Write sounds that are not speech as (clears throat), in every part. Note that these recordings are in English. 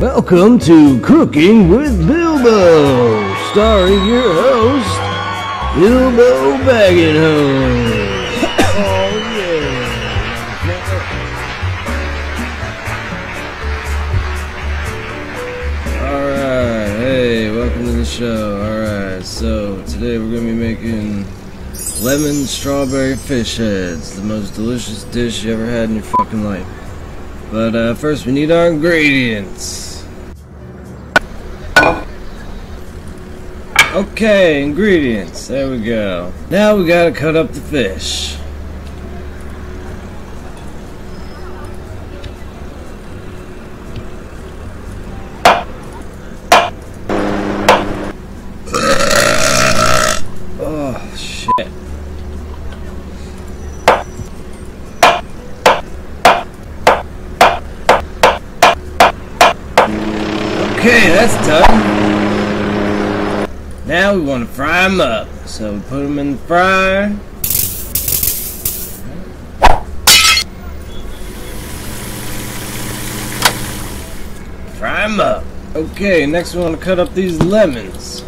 Welcome to Cooking with Bilbo, starring your host, Bilbo Baggenhose. oh yeah. Alright, hey, welcome to the show. Alright, so today we're gonna be making lemon strawberry fish heads, the most delicious dish you ever had in your fucking life. But uh, first we need our ingredients. Okay, ingredients. There we go. Now we gotta cut up the fish. Oh, shit. Okay, that's done. Now we want to fry them up. So we put them in the fryer. Fry them up. Okay, next we want to cut up these lemons.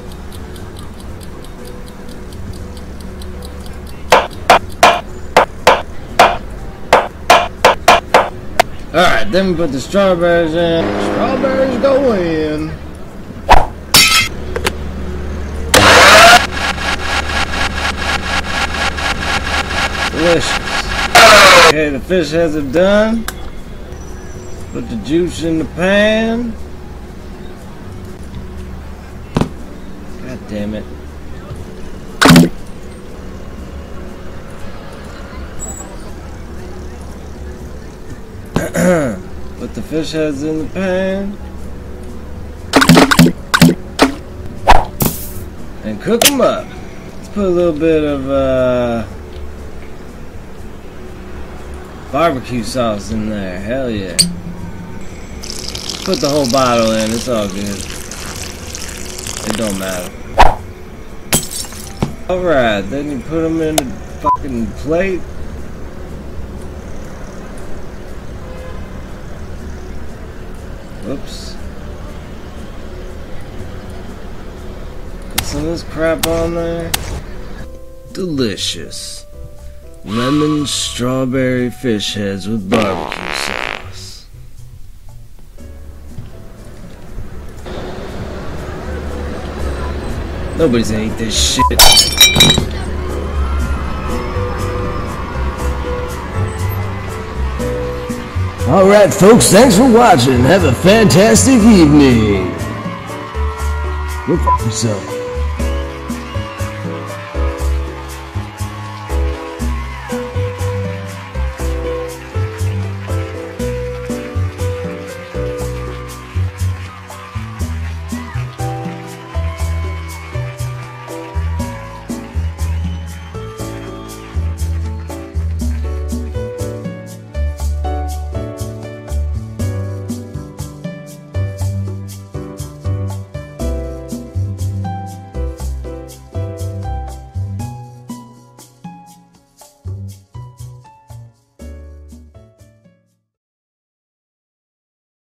Alright, then we put the strawberries in. Strawberries go in. Delicious. Okay, the fish heads are done. Put the juice in the pan. God damn it. (clears throat) Put the fish heads in the pan. And cook them up. Let's put a little bit of uh, barbecue sauce in there. Hell yeah. Put the whole bottle in. It's all good. It don't matter. Alright, then you put them in a fucking plate. Whoops. Put some of this crap on there. Delicious. Lemon strawberry fish heads with barbecue sauce. Nobody's gonna eat this shit. Alright, folks, thanks for watching. Have a fantastic evening. Go fuck yourself.